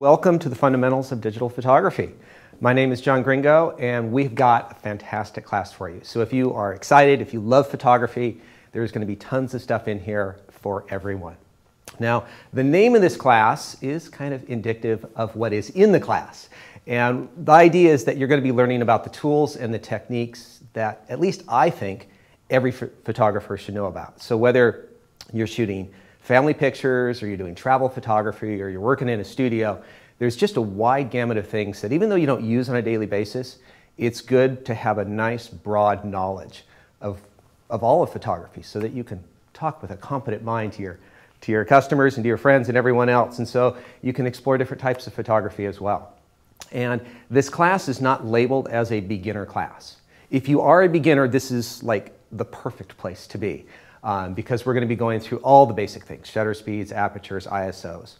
Welcome to the Fundamentals of Digital Photography. My name is John Greengo and we've got a fantastic class for you. So if you are excited, if you love photography, there's going to be tons of stuff in here for everyone. Now, the name of this class is kind of indicative of what is in the class. And the idea is that you're going to be learning about the tools and the techniques that at least I think every photographer should know about. So whether you're shooting family pictures, or you're doing travel photography, or you're working in a studio. There's just a wide gamut of things that even though you don't use on a daily basis, it's good to have a nice broad knowledge of, of all of photography so that you can talk with a competent mind to your, to your customers and to your friends and everyone else. And so you can explore different types of photography as well. And this class is not labeled as a beginner class. If you are a beginner, this is like the perfect place to be um, because we're going to be going through all the basic things, shutter speeds, apertures, ISOs.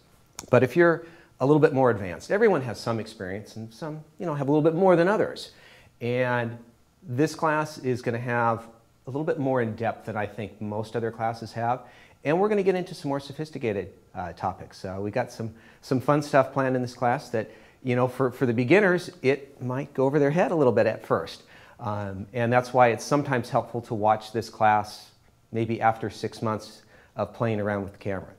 But if you're a little bit more advanced, everyone has some experience and some you know, have a little bit more than others. And this class is going to have a little bit more in depth than I think most other classes have. And we're going to get into some more sophisticated uh, topics. Uh, we got some, some fun stuff planned in this class that, you know, for, for the beginners, it might go over their head a little bit at first. Um, and that's why it's sometimes helpful to watch this class maybe after six months of playing around with the camera.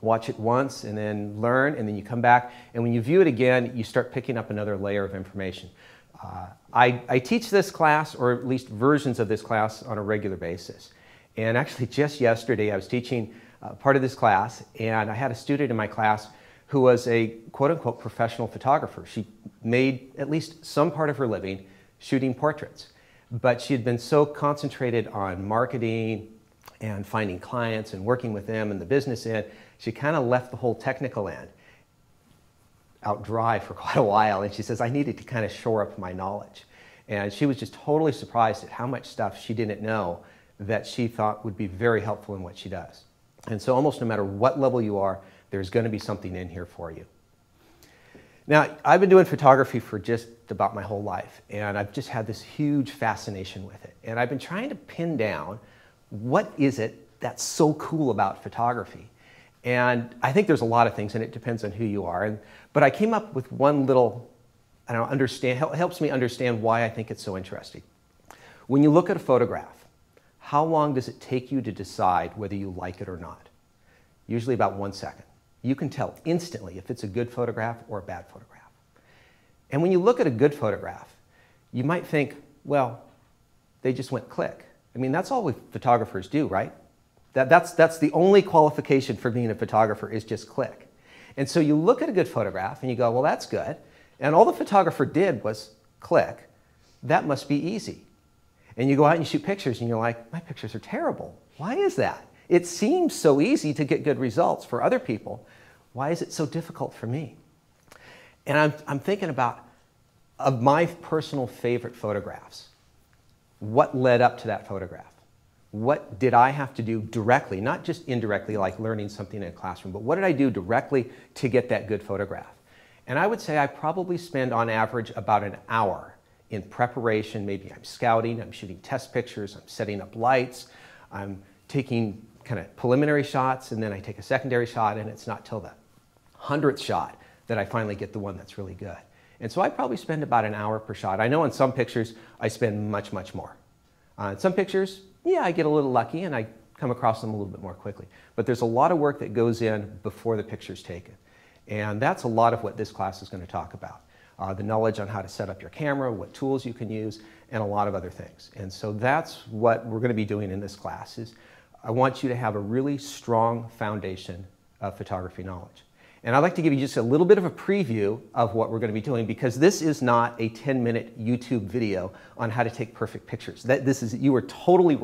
Watch it once and then learn, and then you come back, and when you view it again, you start picking up another layer of information. Uh, I, I teach this class, or at least versions of this class, on a regular basis. And actually, just yesterday, I was teaching uh, part of this class, and I had a student in my class who was a quote unquote professional photographer. She made at least some part of her living shooting portraits, but she had been so concentrated on marketing, and finding clients and working with them and the business end, she kind of left the whole technical end out dry for quite a while. And she says, I needed to kind of shore up my knowledge. And she was just totally surprised at how much stuff she didn't know that she thought would be very helpful in what she does. And so almost no matter what level you are, there's going to be something in here for you. Now, I've been doing photography for just about my whole life, and I've just had this huge fascination with it. And I've been trying to pin down what is it that's so cool about photography? And I think there's a lot of things, and it depends on who you are. And, but I came up with one little, I don't know, understand, helps me understand why I think it's so interesting. When you look at a photograph, how long does it take you to decide whether you like it or not? Usually about one second. You can tell instantly if it's a good photograph or a bad photograph. And when you look at a good photograph, you might think, well, they just went click. I mean, that's all we photographers do, right? That, that's, that's the only qualification for being a photographer is just click. And so you look at a good photograph and you go, well, that's good. And all the photographer did was click. That must be easy. And you go out and you shoot pictures and you're like, my pictures are terrible. Why is that? It seems so easy to get good results for other people. Why is it so difficult for me? And I'm, I'm thinking about of my personal favorite photographs what led up to that photograph? What did I have to do directly, not just indirectly like learning something in a classroom, but what did I do directly to get that good photograph? And I would say I probably spend on average about an hour in preparation. Maybe I'm scouting, I'm shooting test pictures, I'm setting up lights, I'm taking kind of preliminary shots, and then I take a secondary shot, and it's not till the hundredth shot that I finally get the one that's really good. And so I probably spend about an hour per shot. I know in some pictures I spend much, much more. Uh, in some pictures, yeah, I get a little lucky and I come across them a little bit more quickly. But there's a lot of work that goes in before the picture's taken. And that's a lot of what this class is going to talk about. Uh, the knowledge on how to set up your camera, what tools you can use, and a lot of other things. And so that's what we're going to be doing in this class is I want you to have a really strong foundation of photography knowledge. And I'd like to give you just a little bit of a preview of what we're going to be doing because this is not a 10 minute YouTube video on how to take perfect pictures. That, this is, you are totally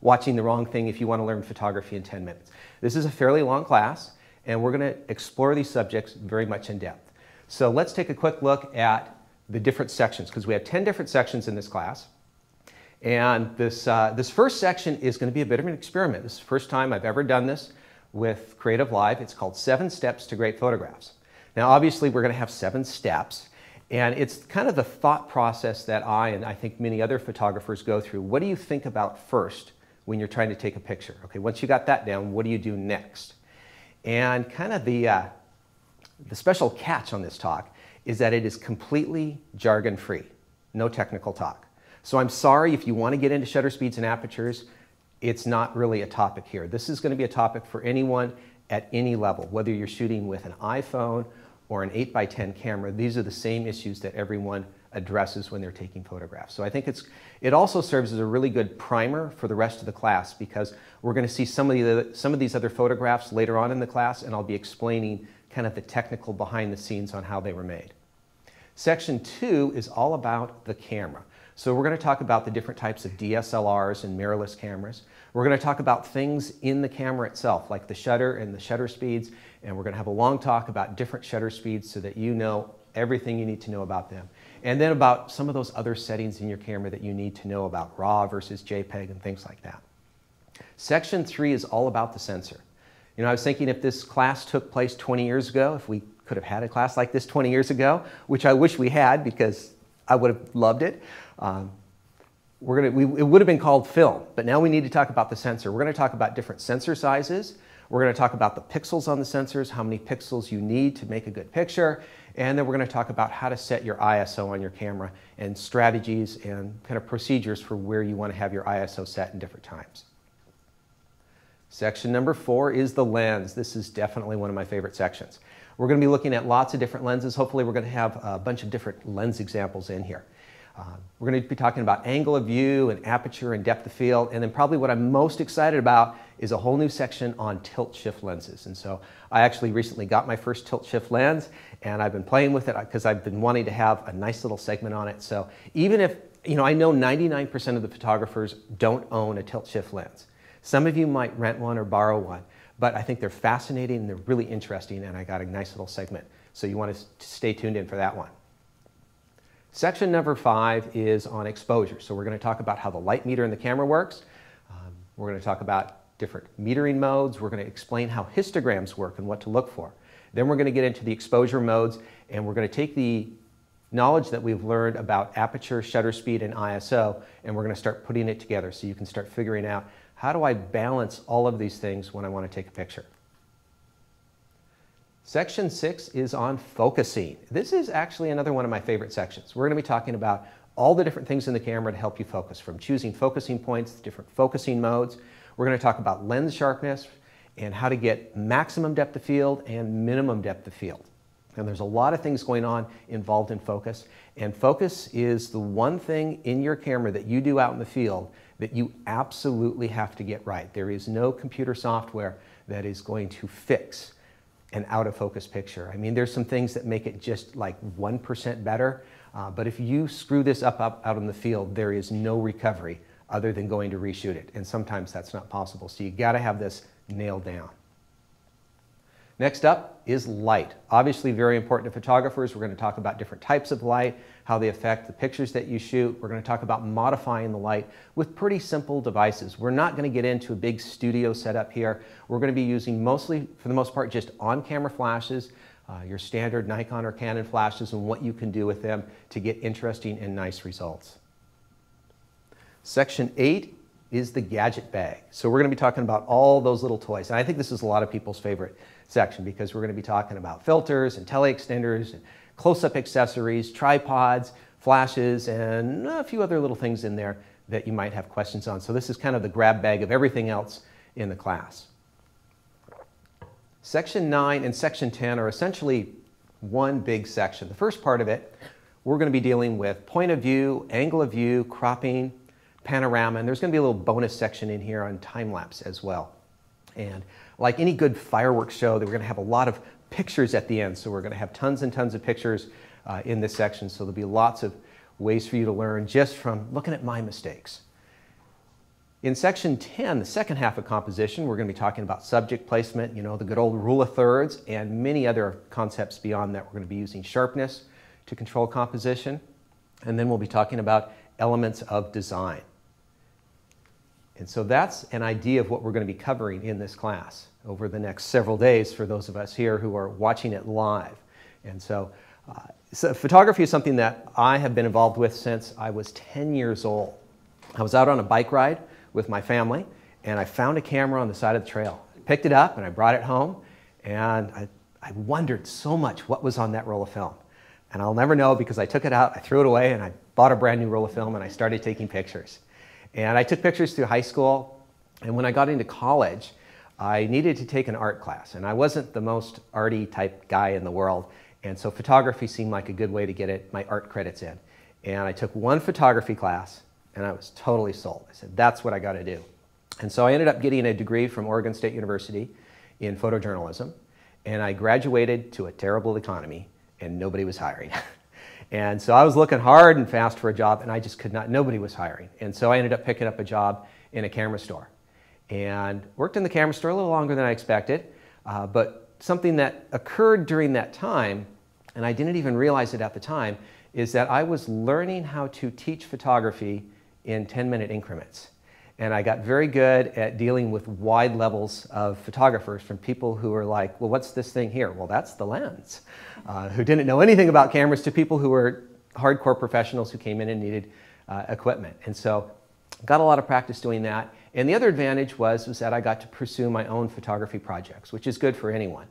watching the wrong thing if you want to learn photography in 10 minutes. This is a fairly long class and we're going to explore these subjects very much in depth. So let's take a quick look at the different sections because we have 10 different sections in this class. And this, uh, this first section is going to be a bit of an experiment. This is the first time I've ever done this with Creative Live. It's called Seven Steps to Great Photographs. Now, obviously, we're going to have seven steps, and it's kind of the thought process that I and I think many other photographers go through. What do you think about first when you're trying to take a picture? Okay, once you got that down, what do you do next? And kind of the, uh, the special catch on this talk is that it is completely jargon free, no technical talk. So I'm sorry if you want to get into shutter speeds and apertures, it's not really a topic here. This is going to be a topic for anyone at any level, whether you're shooting with an iPhone or an 8x10 camera. These are the same issues that everyone addresses when they're taking photographs. So I think it's, it also serves as a really good primer for the rest of the class because we're going to see some of, the, some of these other photographs later on in the class and I'll be explaining kind of the technical behind the scenes on how they were made. Section two is all about the camera. So we're going to talk about the different types of DSLRs and mirrorless cameras. We're going to talk about things in the camera itself, like the shutter and the shutter speeds, and we're going to have a long talk about different shutter speeds so that you know everything you need to know about them. And then about some of those other settings in your camera that you need to know about RAW versus JPEG and things like that. Section three is all about the sensor. You know, I was thinking if this class took place 20 years ago, if we could have had a class like this 20 years ago, which I wish we had because I would have loved it. Um, we're gonna, we, it would have been called film, but now we need to talk about the sensor. We're going to talk about different sensor sizes. We're going to talk about the pixels on the sensors, how many pixels you need to make a good picture, and then we're going to talk about how to set your ISO on your camera and strategies and kind of procedures for where you want to have your ISO set in different times. Section number four is the lens. This is definitely one of my favorite sections. We're going to be looking at lots of different lenses. Hopefully we're going to have a bunch of different lens examples in here. Uh, we're going to be talking about angle of view and aperture and depth of field. And then probably what I'm most excited about is a whole new section on tilt shift lenses. And so I actually recently got my first tilt shift lens and I've been playing with it because I've been wanting to have a nice little segment on it. So even if, you know, I know 99% of the photographers don't own a tilt shift lens. Some of you might rent one or borrow one, but I think they're fascinating and they're really interesting and I got a nice little segment. So you want to stay tuned in for that one. Section number five is on exposure. So we're going to talk about how the light meter in the camera works. Um, we're going to talk about different metering modes. We're going to explain how histograms work and what to look for. Then we're going to get into the exposure modes and we're going to take the knowledge that we've learned about aperture, shutter speed, and ISO, and we're going to start putting it together so you can start figuring out how do I balance all of these things when I want to take a picture. Section six is on focusing. This is actually another one of my favorite sections. We're going to be talking about all the different things in the camera to help you focus, from choosing focusing points, different focusing modes. We're going to talk about lens sharpness and how to get maximum depth of field and minimum depth of field. And there's a lot of things going on involved in focus. And focus is the one thing in your camera that you do out in the field that you absolutely have to get right. There is no computer software that is going to fix an out of focus picture. I mean, there's some things that make it just like 1% better, uh, but if you screw this up, up out in the field, there is no recovery other than going to reshoot it. And sometimes that's not possible. So you gotta have this nailed down. Next up is light. Obviously very important to photographers. We're going to talk about different types of light, how they affect the pictures that you shoot. We're going to talk about modifying the light with pretty simple devices. We're not going to get into a big studio setup here. We're going to be using mostly, for the most part, just on-camera flashes, uh, your standard Nikon or Canon flashes and what you can do with them to get interesting and nice results. Section 8 is the gadget bag. So we're going to be talking about all those little toys. And I think this is a lot of people's favorite section because we're going to be talking about filters and tele-extenders and close-up accessories, tripods, flashes, and a few other little things in there that you might have questions on. So this is kind of the grab bag of everything else in the class. Section 9 and Section 10 are essentially one big section. The first part of it, we're going to be dealing with point of view, angle of view, cropping, panorama, and there's going to be a little bonus section in here on time lapse as well. And like any good fireworks show, that we're going to have a lot of pictures at the end. So we're going to have tons and tons of pictures uh, in this section. So there'll be lots of ways for you to learn just from looking at my mistakes. In section 10, the second half of composition, we're going to be talking about subject placement, you know, the good old rule of thirds, and many other concepts beyond that. We're going to be using sharpness to control composition. And then we'll be talking about elements of design. And so that's an idea of what we're going to be covering in this class over the next several days for those of us here who are watching it live. And so, uh, so photography is something that I have been involved with since I was 10 years old. I was out on a bike ride with my family and I found a camera on the side of the trail. I picked it up and I brought it home and I, I wondered so much what was on that roll of film. And I'll never know because I took it out, I threw it away, and I bought a brand new roll of film and I started taking pictures. And I took pictures through high school. And when I got into college, I needed to take an art class. And I wasn't the most arty type guy in the world. And so photography seemed like a good way to get it, my art credits in. And I took one photography class and I was totally sold. I said, that's what I got to do. And so I ended up getting a degree from Oregon State University in photojournalism. And I graduated to a terrible economy and nobody was hiring. and so I was looking hard and fast for a job and I just could not, nobody was hiring. And so I ended up picking up a job in a camera store and worked in the camera store a little longer than I expected. Uh, but something that occurred during that time, and I didn't even realize it at the time, is that I was learning how to teach photography in 10 minute increments. And I got very good at dealing with wide levels of photographers from people who were like, well, what's this thing here? Well, that's the lens. Uh, who didn't know anything about cameras to people who were hardcore professionals who came in and needed uh, equipment. And so got a lot of practice doing that. And the other advantage was, was that I got to pursue my own photography projects, which is good for anyone,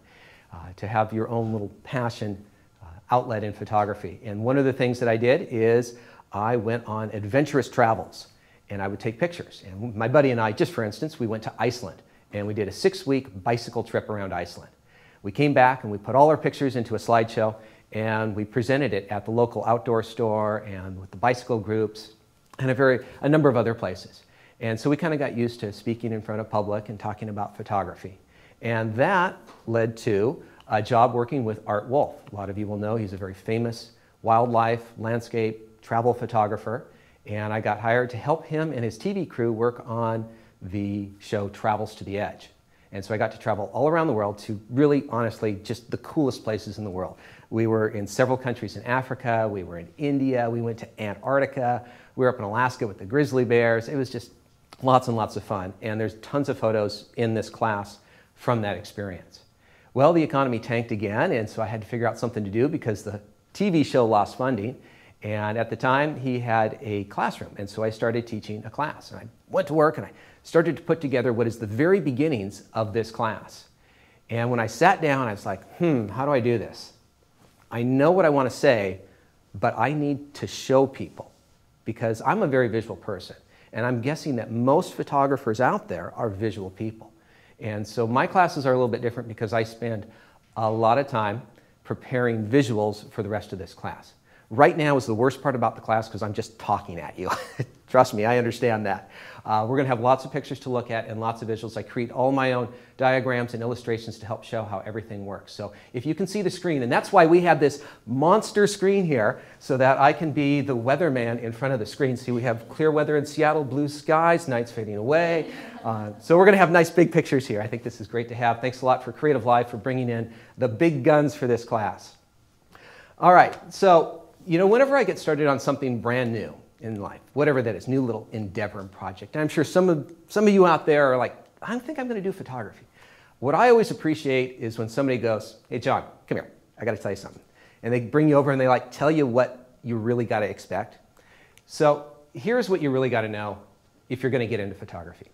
uh, to have your own little passion uh, outlet in photography. And one of the things that I did is I went on adventurous travels and I would take pictures. And my buddy and I, just for instance, we went to Iceland and we did a six week bicycle trip around Iceland. We came back and we put all our pictures into a slideshow and we presented it at the local outdoor store and with the bicycle groups and a, very, a number of other places. And so we kind of got used to speaking in front of public and talking about photography. And that led to a job working with Art Wolfe. A lot of you will know he's a very famous wildlife, landscape, travel photographer and I got hired to help him and his TV crew work on the show Travels to the Edge. And so I got to travel all around the world to really, honestly, just the coolest places in the world. We were in several countries in Africa, we were in India, we went to Antarctica, we were up in Alaska with the grizzly bears. It was just lots and lots of fun. And there's tons of photos in this class from that experience. Well, the economy tanked again, and so I had to figure out something to do because the TV show lost funding. And at the time, he had a classroom. And so I started teaching a class. And I went to work and I started to put together what is the very beginnings of this class. And when I sat down, I was like, hmm, how do I do this? I know what I want to say, but I need to show people because I'm a very visual person. And I'm guessing that most photographers out there are visual people. And so my classes are a little bit different because I spend a lot of time preparing visuals for the rest of this class. Right now is the worst part about the class because I'm just talking at you. Trust me, I understand that. Uh, we're going to have lots of pictures to look at and lots of visuals. I create all my own diagrams and illustrations to help show how everything works. So if you can see the screen, and that's why we have this monster screen here so that I can be the weatherman in front of the screen. See, we have clear weather in Seattle, blue skies, nights fading away. Uh, so we're going to have nice big pictures here. I think this is great to have. Thanks a lot for Creative Live for bringing in the big guns for this class. All right, so you know, whenever I get started on something brand new in life, whatever that is, new little endeavor and project, I'm sure some of, some of you out there are like, I think I'm going to do photography. What I always appreciate is when somebody goes, hey, John, come here. I got to tell you something. And they bring you over and they like tell you what you really got to expect. So here's what you really got to know if you're going to get into photography.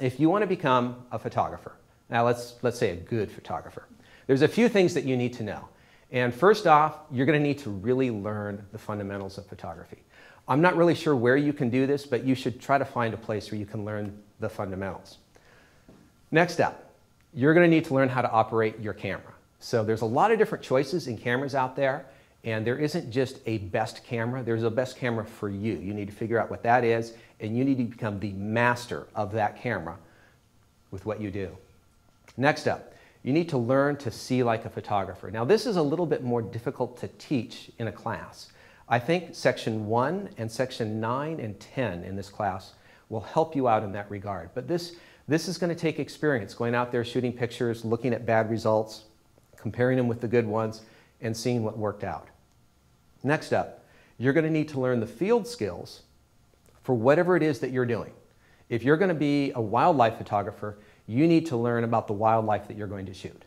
If you want to become a photographer, now let's, let's say a good photographer, there's a few things that you need to know. And first off, you're going to need to really learn the fundamentals of photography. I'm not really sure where you can do this, but you should try to find a place where you can learn the fundamentals. Next up, you're going to need to learn how to operate your camera. So there's a lot of different choices in cameras out there, and there isn't just a best camera. There's a best camera for you. You need to figure out what that is, and you need to become the master of that camera with what you do. Next up, you need to learn to see like a photographer. Now, this is a little bit more difficult to teach in a class. I think section 1 and section 9 and 10 in this class will help you out in that regard. But this, this is going to take experience, going out there shooting pictures, looking at bad results, comparing them with the good ones, and seeing what worked out. Next up, you're going to need to learn the field skills for whatever it is that you're doing. If you're going to be a wildlife photographer, you need to learn about the wildlife that you're going to shoot.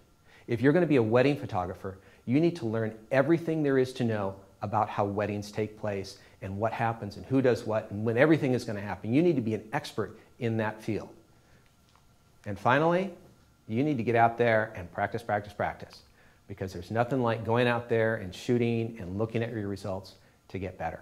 If you're going to be a wedding photographer, you need to learn everything there is to know about how weddings take place and what happens and who does what and when everything is going to happen. You need to be an expert in that field. And finally, you need to get out there and practice, practice, practice. because there's nothing like going out there and shooting and looking at your results to get better.